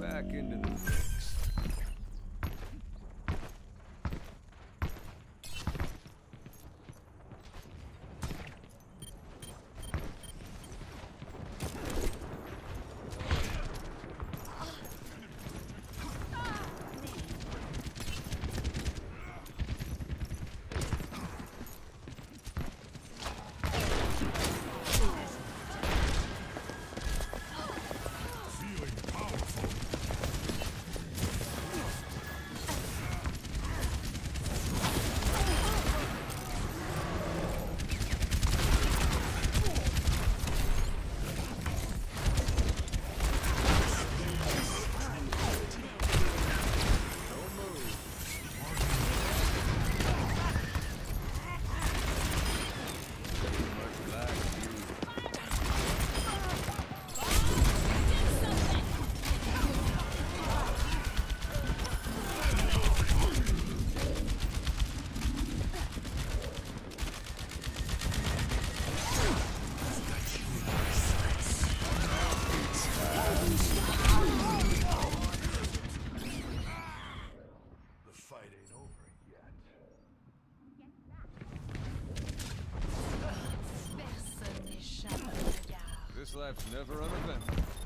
Back into the... life's never uneventful.